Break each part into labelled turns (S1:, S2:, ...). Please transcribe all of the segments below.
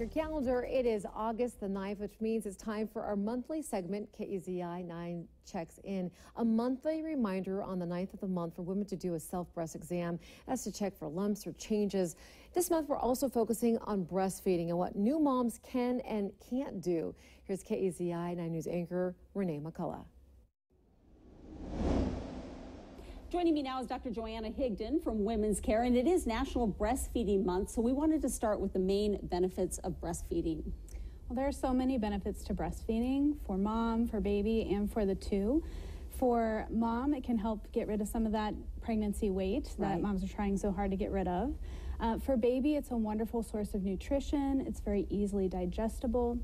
S1: Your calendar, it is August the 9th, which means it's time for our monthly segment, KEZI 9 Checks In. A monthly reminder on the 9th of the month for women to do a self breast exam. That's to check for lumps or changes. This month, we're also focusing on breastfeeding and what new moms can and can't do. Here's KEZI 9 News anchor Renee McCullough.
S2: Joining me now is Dr. Johanna Higdon from Women's Care, and it is National Breastfeeding Month, so we wanted to start with the main benefits of breastfeeding.
S3: Well, there are so many benefits to breastfeeding for mom, for baby, and for the two. For mom, it can help get rid of some of that pregnancy weight that moms are trying so hard to get rid of. Uh, for baby, it's a wonderful source of nutrition. It's very easily digestible.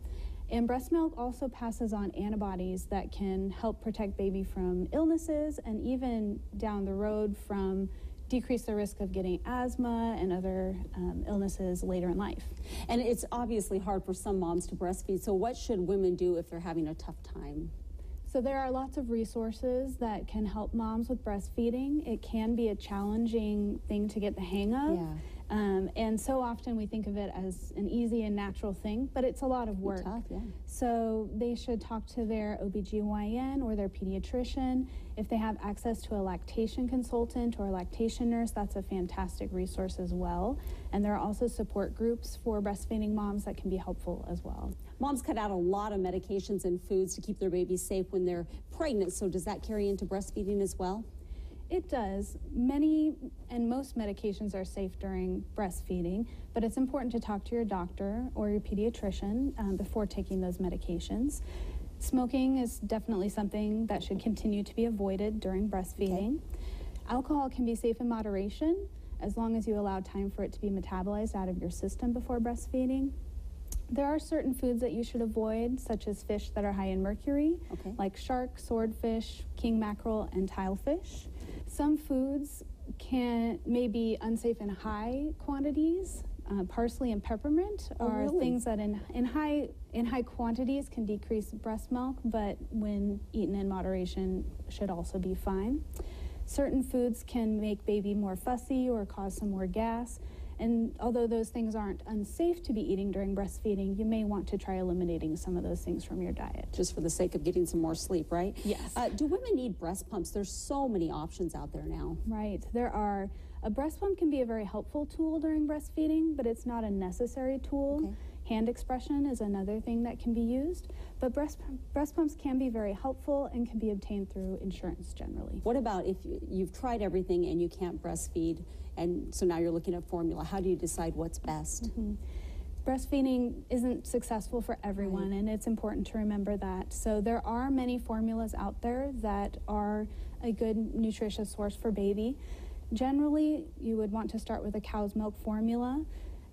S3: And breast milk also passes on antibodies that can help protect baby from illnesses and even down the road from decrease the risk of getting asthma and other um, illnesses later in life.
S2: And it's obviously hard for some moms to breastfeed, so what should women do if they're having a tough time?
S3: So there are lots of resources that can help moms with breastfeeding. It can be a challenging thing to get the hang of.
S2: Yeah.
S3: Um, and so often we think of it as an easy and natural thing, but it's a lot of work.
S2: Tough, yeah.
S3: So they should talk to their OBGYN or their pediatrician. If they have access to a lactation consultant or a lactation nurse, that's a fantastic resource as well. And there are also support groups for breastfeeding moms that can be helpful as well.
S2: Moms cut out a lot of medications and foods to keep their babies safe when they're pregnant, so does that carry into breastfeeding as well?
S3: It does. Many and most medications are safe during breastfeeding, but it's important to talk to your doctor or your pediatrician um, before taking those medications. Smoking is definitely something that should continue to be avoided during breastfeeding. Alcohol can be safe in moderation as long as you allow time for it to be metabolized out of your system before breastfeeding. There are certain foods that you should avoid, such as fish that are high in mercury,
S2: Okay.
S3: like shark, swordfish, king mackerel, and tilefish. Some foods can may be unsafe in high quantities. Uh, parsley and peppermint
S2: Oh,
S3: are
S2: really?
S3: things that in, in high in high quantities can decrease breast milk, but when eaten in moderation should also be fine. Certain foods can make baby more fussy or cause some more gas. And although those things aren't unsafe to be eating during breastfeeding, you may want to try eliminating some of those things from your diet.
S2: Just for the sake of getting some more sleep, right?
S3: Yes.
S2: Uh, do women need breast pumps? There's so many options out there now.
S3: Right. There are a breast pump can be a very helpful tool during breastfeeding, but it's not a necessary tool.
S2: Okay.
S3: Hand expression is another thing that can be used, but breast breast pumps can be very helpful and can be obtained through insurance generally.
S2: What about if you- you've tried everything and you can't breastfeed, and so now you're looking at formula? How do you decide what's best? Mm-hmm.
S3: breastfeeding isn't successful for everyone, and it's important to remember that. So, there are many formulas out there that are a good nutritious source for baby. Generally, you would want to start with a cow's milk formula,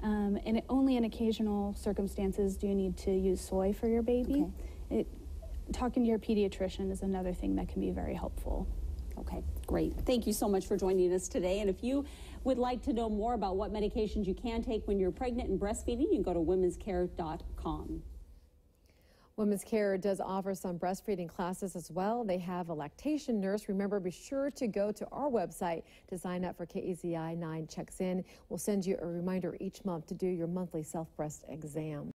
S3: um, and it, only in occasional circumstances do you need to use soy for your baby. It, talking to your pediatrician is another thing that can be very helpful.
S2: Okay, great. Thank you so much for joining us today. And if you would like to know more about what medications you can take when you're pregnant and breastfeeding, you can go to womenscare.com.
S1: Women's Care does offer some breastfeeding classes as well. They have a lactation nurse. Remember, be sure to go to our website to sign up for KEZI 9 Checks In. We'll send you a reminder each month to do your monthly self breast exam.